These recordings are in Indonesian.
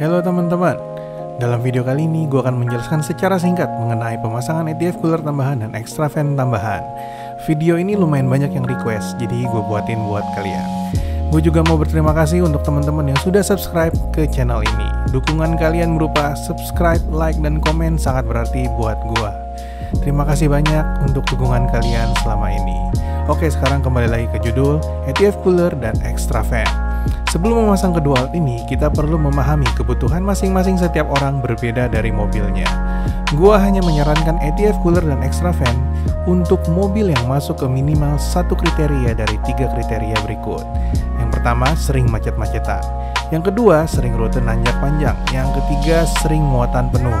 Halo teman-teman, dalam video kali ini gue akan menjelaskan secara singkat mengenai pemasangan ETF cooler tambahan dan extra fan tambahan. Video ini lumayan banyak yang request, jadi gue buatin buat kalian. Gue juga mau berterima kasih untuk teman-teman yang sudah subscribe ke channel ini. Dukungan kalian berupa subscribe, like, dan komen sangat berarti buat gue. Terima kasih banyak untuk dukungan kalian selama ini. Oke, sekarang kembali lagi ke judul ETF cooler dan extra fan. Sebelum memasang kedua alat ini, kita perlu memahami kebutuhan masing-masing setiap orang berbeda dari mobilnya. Gua hanya menyarankan ETF cooler dan extra fan untuk mobil yang masuk ke minimal satu kriteria dari tiga kriteria berikut. Yang pertama, sering macet-macetan. Yang kedua, sering rute nanjak panjang. Yang ketiga, sering muatan penuh.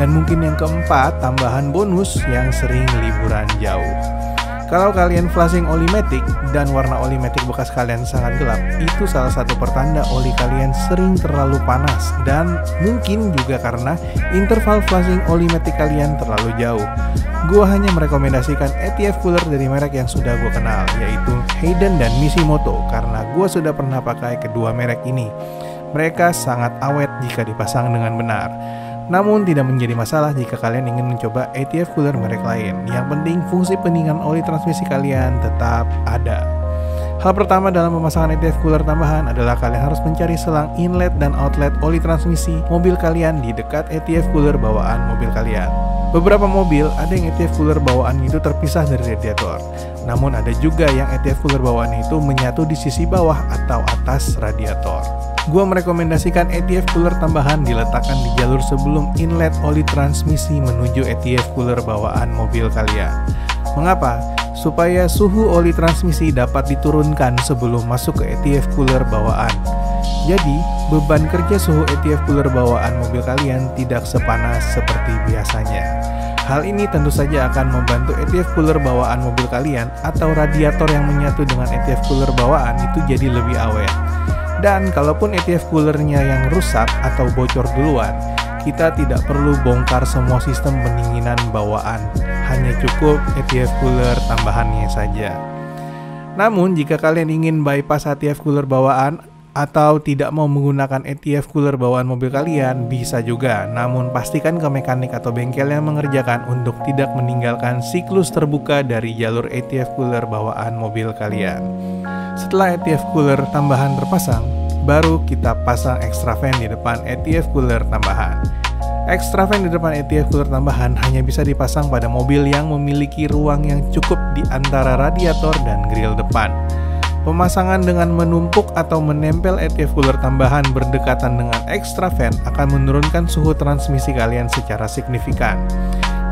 Dan mungkin yang keempat, tambahan bonus yang sering liburan jauh. Kalau kalian flashing oli matic dan warna oli matic bekas kalian sangat gelap, itu salah satu pertanda oli kalian sering terlalu panas dan mungkin juga karena interval flashing oli matic kalian terlalu jauh. Gua hanya merekomendasikan ETF cooler dari merek yang sudah gue kenal, yaitu Hayden dan Mishimoto karena gue sudah pernah pakai kedua merek ini. Mereka sangat awet jika dipasang dengan benar. Namun tidak menjadi masalah jika kalian ingin mencoba ATF cooler merek lain. Yang penting fungsi pendinginan oli transmisi kalian tetap ada. Hal pertama dalam pemasangan ETF cooler tambahan adalah kalian harus mencari selang inlet dan outlet oli transmisi mobil kalian di dekat ETF cooler bawaan mobil kalian. Beberapa mobil ada yang ETF cooler bawaan itu terpisah dari radiator. Namun ada juga yang ETF cooler bawaan itu menyatu di sisi bawah atau atas radiator. Gua merekomendasikan ETF cooler tambahan diletakkan di jalur sebelum inlet oli transmisi menuju ETF cooler bawaan mobil kalian. Mengapa? supaya suhu oli transmisi dapat diturunkan sebelum masuk ke ETF cooler bawaan. Jadi, beban kerja suhu ETF cooler bawaan mobil kalian tidak sepanas seperti biasanya. Hal ini tentu saja akan membantu ETF cooler bawaan mobil kalian atau radiator yang menyatu dengan ETF cooler bawaan itu jadi lebih awet. Dan kalaupun ETF coolernya yang rusak atau bocor duluan, kita tidak perlu bongkar semua sistem pendinginan bawaan, hanya cukup ETF cooler tambahannya saja. Namun, jika kalian ingin bypass ETF cooler bawaan atau tidak mau menggunakan ETF cooler bawaan mobil kalian, bisa juga. Namun, pastikan ke mekanik atau bengkel yang mengerjakan untuk tidak meninggalkan siklus terbuka dari jalur ETF cooler bawaan mobil kalian. Setelah ETF cooler tambahan terpasang, baru kita pasang extra fan di depan ETF cooler tambahan. Extra fan di depan ETF cooler tambahan hanya bisa dipasang pada mobil yang memiliki ruang yang cukup di antara radiator dan grill depan. Pemasangan dengan menumpuk atau menempel ETF cooler tambahan berdekatan dengan extra fan akan menurunkan suhu transmisi kalian secara signifikan.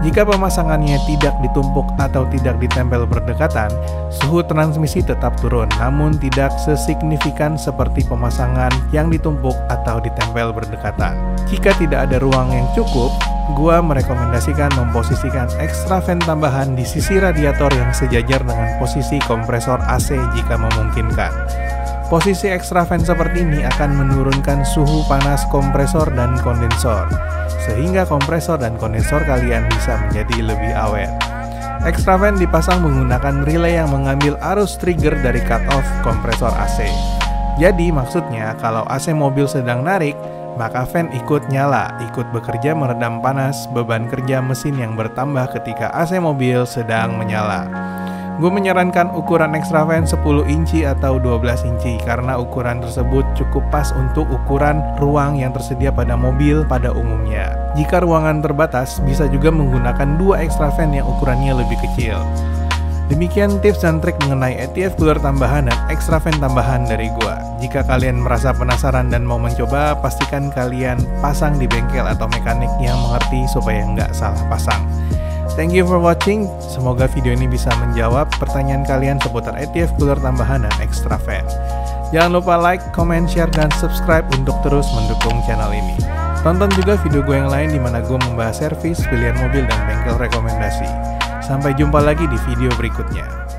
Jika pemasangannya tidak ditumpuk atau tidak ditempel berdekatan, suhu transmisi tetap turun, namun tidak sesignifikan seperti pemasangan yang ditumpuk atau ditempel berdekatan. Jika tidak ada ruang yang cukup, gua merekomendasikan memposisikan extra fan tambahan di sisi radiator yang sejajar dengan posisi kompresor AC jika memungkinkan. Posisi extra fan seperti ini akan menurunkan suhu panas kompresor dan kondensor sehingga kompresor dan kondensor kalian bisa menjadi lebih awet. Extra fan dipasang menggunakan relay yang mengambil arus trigger dari cut-off kompresor AC. Jadi maksudnya kalau AC mobil sedang narik, maka fan ikut nyala, ikut bekerja meredam panas beban kerja mesin yang bertambah ketika AC mobil sedang menyala. Gue menyarankan ukuran extra fan 10 inci atau 12 inci karena ukuran tersebut cukup pas untuk ukuran ruang yang tersedia pada mobil pada umumnya. Jika ruangan terbatas, bisa juga menggunakan dua extra fan yang ukurannya lebih kecil. Demikian tips dan trik mengenai ETF cooler tambahan dan extra fan tambahan dari gua. Jika kalian merasa penasaran dan mau mencoba, pastikan kalian pasang di bengkel atau mekanik yang mengerti supaya nggak salah pasang. Thank you for watching. Semoga video ini bisa menjawab pertanyaan kalian seputar ETF cooler tambahan dan extra fan. Jangan lupa like, comment, share, dan subscribe untuk terus mendukung channel ini. Tonton juga video gue yang lain di mana gue membahas servis, pilihan mobil, dan bengkel rekomendasi. Sampai jumpa lagi di video berikutnya.